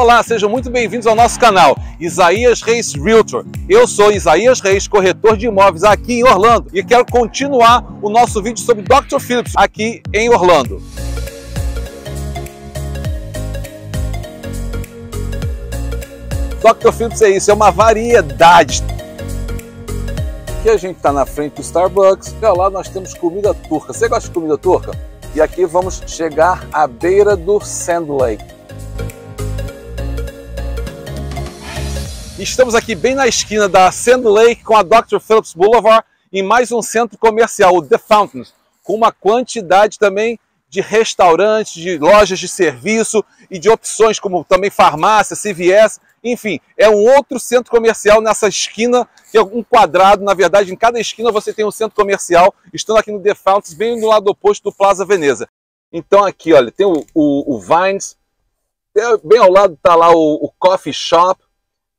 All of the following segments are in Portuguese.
Olá, sejam muito bem-vindos ao nosso canal Isaías Reis Realtor. Eu sou Isaías Reis, corretor de imóveis aqui em Orlando e quero continuar o nosso vídeo sobre Dr. Phillips aqui em Orlando. Dr. Phillips é isso, é uma variedade. Aqui a gente está na frente do Starbucks e lado nós temos comida turca. Você gosta de comida turca? E aqui vamos chegar à beira do Sand Lake. Estamos aqui bem na esquina da Sand Lake com a Dr. Phillips Boulevard em mais um centro comercial, o The Fountains, com uma quantidade também de restaurantes, de lojas de serviço e de opções como também farmácia, CVS enfim, é um outro centro comercial nessa esquina, que é um quadrado, na verdade, em cada esquina você tem um centro comercial, estando aqui no The Fountains, bem no lado oposto do Plaza Veneza. Então aqui, olha, tem o, o, o Vines, bem ao lado está lá o, o, Coffee Shop,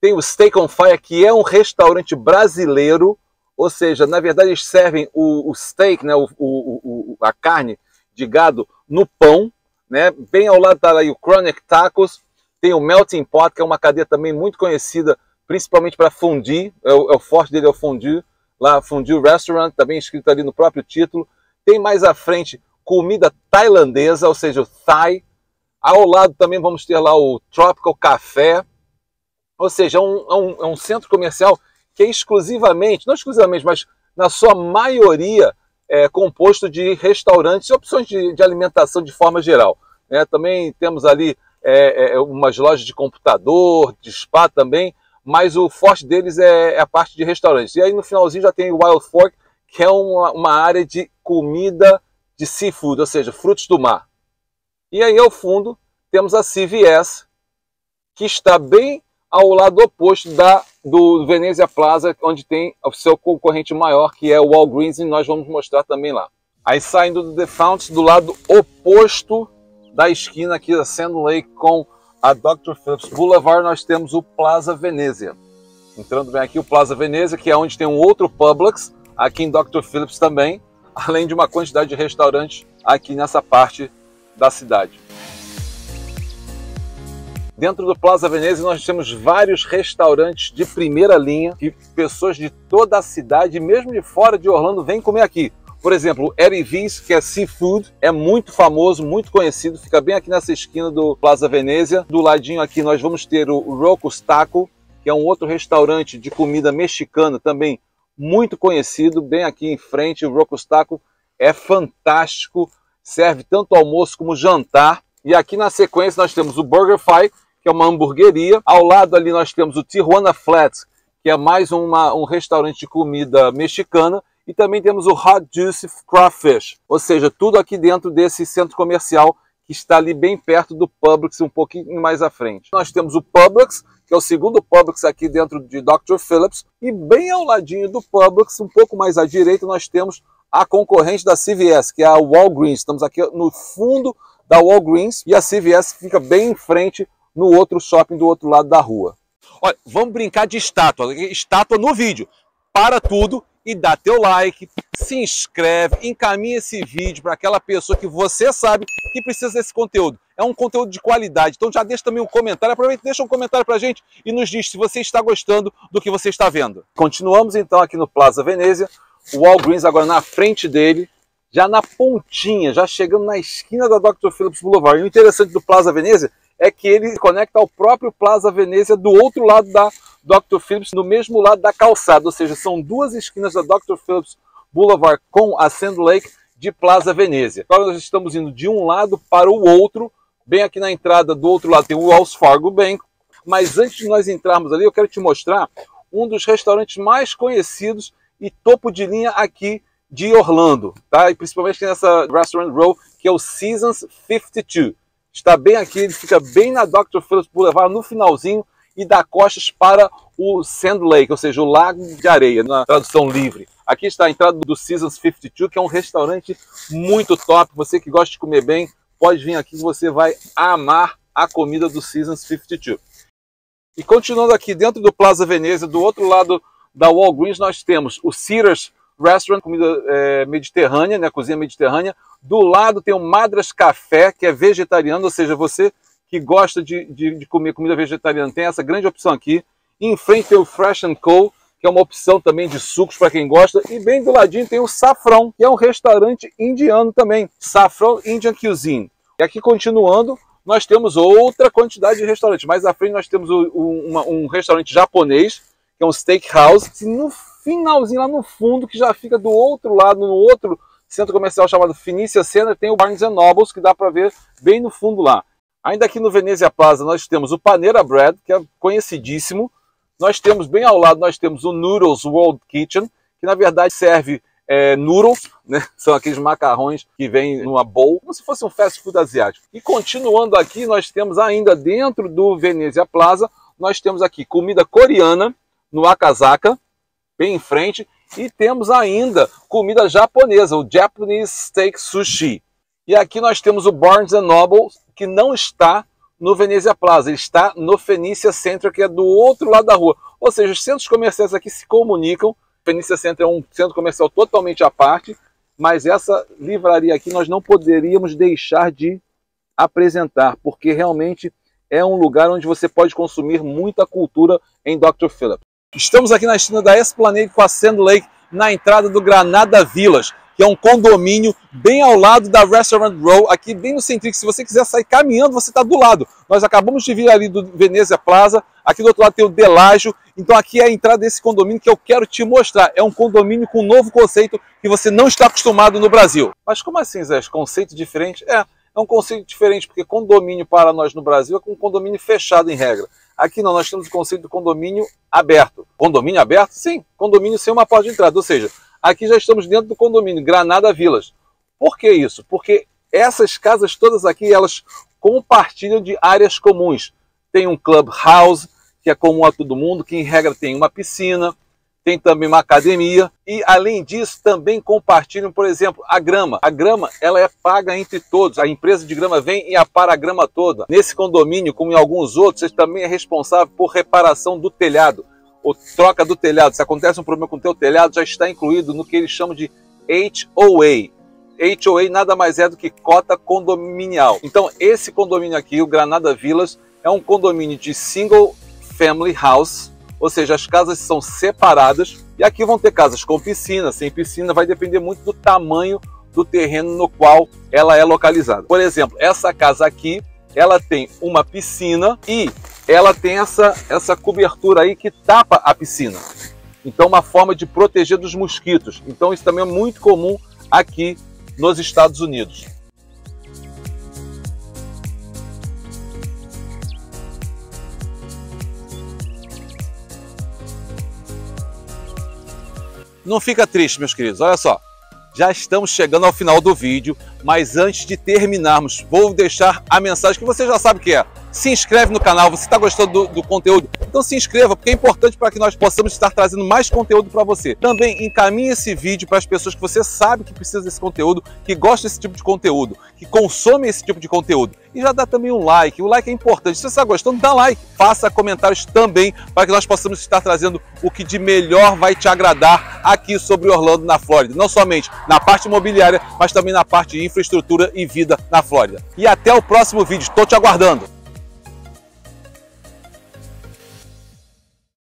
tem o Steak on Fire, que é um restaurante brasileiro, ou seja, na verdade eles servem o, o steak, né, o, a carne de gado no pão, né? bem ao lado está o Chronic Tacos, tem o Melting Pot, que é uma cadeia também muito conhecida, principalmente para fondue, é o, é o, forte dele é o fondue, lá Fondue Restaurant, também escrito ali no próprio título. Tem mais à frente comida tailandesa, ou seja, o Thai. Ao lado também vamos ter lá o Tropical Café, ou seja, é um, é um, é um centro comercial que é exclusivamente, não exclusivamente, mas na sua maioria é composto de restaurantes e opções de, de alimentação de forma geral. É, também temos ali é, é, umas lojas de computador, de spa também, mas o forte deles é, é, a parte de restaurantes. E aí no finalzinho já tem o Wild Fork, que é uma, uma área de comida de seafood, ou seja, frutos do mar. E aí ao fundo temos a CVS, que está bem ao lado oposto da, do Venezia Plaza, onde tem o seu concorrente maior, que é o Walgreens, e nós vamos mostrar também lá. Aí saindo do The Fountain, do lado oposto da esquina aqui da Sand Lake com a Dr. Phillips Boulevard, nós temos o Plaza Venezia. Entrando bem aqui o Plaza Venezia, que é onde tem um outro Publix, aqui em Dr. Phillips também, além de uma quantidade de restaurantes aqui nessa parte da cidade. Dentro do Plaza Venezia nós temos vários restaurantes de primeira linha que pessoas de toda a cidade, mesmo de fora de Orlando, vêm comer aqui. Por exemplo, Erivis, que é seafood, é muito famoso, muito conhecido, fica bem aqui nessa esquina do Plaza Venezia. Do ladinho aqui nós vamos ter o Rocos Taco, que é um outro restaurante de comida mexicana também muito conhecido, bem aqui em frente. O Rocos Taco é fantástico, serve tanto almoço como jantar. E aqui na sequência nós temos o BurgerFi, que é uma hamburgueria. Ao lado ali nós temos o Tijuana Flats, que é mais uma, um restaurante de comida mexicana. E também temos o Hot Juice Crawfish, ou seja, tudo aqui dentro desse centro comercial que está ali bem perto do Publix, um pouquinho mais à frente. Nós temos o Publix, que é o segundo Publix aqui dentro de Dr. Phillips, e bem ao ladinho do Publix, um pouco mais à direita, nós temos a concorrente da CVS, que é a Walgreens. Estamos aqui no fundo da Walgreens e a CVS fica bem em frente no outro shopping do outro lado da rua. Olha, vamos brincar de estátua, estátua no vídeo. Para tudo e dá teu like, se inscreve, encaminha esse vídeo para aquela pessoa que você sabe que precisa desse conteúdo. É um conteúdo de qualidade, então já deixa também um comentário, aproveita e deixa um comentário para a gente e nos diz se você está gostando do que você está vendo. Continuamos então aqui no Plaza Venezia, o Walgreens agora na frente dele, já na pontinha, já chegando na esquina da Dr. Phillips Boulevard. E o interessante do Plaza Venezia é que ele conecta ao próprio Plaza Venezia do outro lado da Dr. Phillips, no mesmo lado da calçada, ou seja, são duas esquinas da Dr. Phillips Boulevard com a Sand Lake de Plaza Venezia. Agora nós estamos indo de um lado para o outro, bem aqui na entrada do outro lado tem o Wells Fargo Bank, mas antes de nós entrarmos ali, eu quero te mostrar um dos restaurantes mais conhecidos e topo de linha aqui de Orlando, tá? E principalmente nessa Restaurant Row, que é o Seasons 52 está bem aqui, ele fica bem na Dr. Phillips Boulevard, no finalzinho, e dá costas para o Sand Lake, ou seja, o Lago de Areia, na tradução livre. Aqui está a entrada do Seasons 52, que é um restaurante muito top. Você que gosta de comer bem, pode vir aqui que você vai amar a comida do Seasons 52. E continuando aqui dentro do Plaza Veneza, do outro lado da Walgreens, nós temos o Cedars Restaurant, comida é, mediterrânea, né, cozinha mediterrânea. Do lado tem o Madras Café, que é vegetariano, ou seja, você que gosta de, de, de comer comida vegetariana, tem essa grande opção aqui. Em frente tem o Fresh Co, que é uma opção também de sucos para quem gosta. E bem do ladinho tem o Safrão, que é um restaurante indiano também. Safrão Indian Cuisine. E aqui continuando, nós temos outra quantidade de restaurantes. Mais à frente nós temos o, uma, um restaurante japonês, que é um steakhouse. No finalzinho, lá no fundo, que já fica do outro lado, no outro centro comercial chamado Finícia Center, tem o Barnes Nobles, que dá para ver bem no fundo lá. Ainda aqui no Venezia Plaza nós temos o Panera Bread, que é conhecidíssimo. Nós temos bem ao lado, nós temos o Noodles World Kitchen, que na verdade serve é, noodles, né? são aqueles macarrões que vêm numa bowl, como se fosse um fast food asiático. E continuando aqui, nós temos ainda dentro do Venezia Plaza, nós temos aqui comida coreana no Akazaka, bem em frente, e temos ainda comida japonesa, o Japanese Steak Sushi. E aqui nós temos o Barnes Noble, que não está no Venezia Plaza, ele está no Fenícia Center, que é do outro lado da rua. Ou seja, os centros comerciais aqui se comunicam. Fenícia Center é um centro comercial totalmente à parte, mas essa livraria aqui nós não poderíamos deixar de apresentar, porque realmente é um lugar onde você pode consumir muita cultura em Dr. Phillips. Estamos aqui na esquina da Esplanade com a Sand Lake, na entrada do Granada Villas que é um condomínio bem ao lado da Restaurant Row, aqui bem no centro. Se você quiser sair caminhando, você está do lado. Nós acabamos de vir ali do Venezia Plaza, aqui do outro lado tem o Delágio, então aqui é a entrada desse condomínio que eu quero te mostrar. É um condomínio com um novo conceito que você não está acostumado no Brasil. Mas como assim, Zé? Conceito diferente? É, é um conceito diferente, porque condomínio para nós no Brasil é um condomínio fechado em regra. Aqui não, nós temos o conceito do condomínio aberto. Condomínio aberto? Sim, condomínio sem uma porta de entrada, ou seja, Aqui já estamos dentro do condomínio Granada Vilas. Por que isso? Porque essas casas todas aqui, elas compartilham de áreas comuns. Tem um clubhouse, que é comum a todo mundo, que em regra tem uma piscina, tem também uma academia e além disso também compartilham, por exemplo, a grama. A grama ela é paga entre todos. A empresa de grama vem e apara a grama toda. Nesse condomínio, como em alguns outros, você também é responsável por reparação do telhado ou troca do telhado, se acontece um problema com o teu telhado, já está incluído no que eles chamam de HOA. HOA nada mais é do que cota condominial. Então, esse condomínio aqui, o Granada Villas, é um condomínio de single family house, ou seja, as casas são separadas e aqui vão ter casas com piscina, sem piscina, vai depender muito do tamanho do terreno no qual ela é localizada. Por exemplo, essa casa aqui, ela tem uma piscina e ela tem essa, essa cobertura aí que tapa a piscina. Então, uma forma de proteger dos mosquitos. Então, isso também é muito comum aqui nos Estados Unidos. Não fica triste, meus queridos. Olha só, já estamos chegando ao final do vídeo, mas antes de terminarmos, vou deixar a mensagem que você já sabe que é se inscreve no canal, você está gostando do, do, conteúdo, então se inscreva, porque é importante para que nós possamos estar trazendo mais conteúdo para você. Também encaminhe esse vídeo para as pessoas que você sabe que precisa desse conteúdo, que gosta desse tipo de conteúdo, que consome esse tipo de conteúdo. E já dá também um like, o like é importante. Se você está gostando, dá like. Faça comentários também para que nós possamos estar trazendo o que de melhor vai te agradar aqui sobre Orlando, na Flórida. Não somente na parte imobiliária, mas também na parte de infraestrutura e vida na Flórida. E até o próximo vídeo. Estou te aguardando.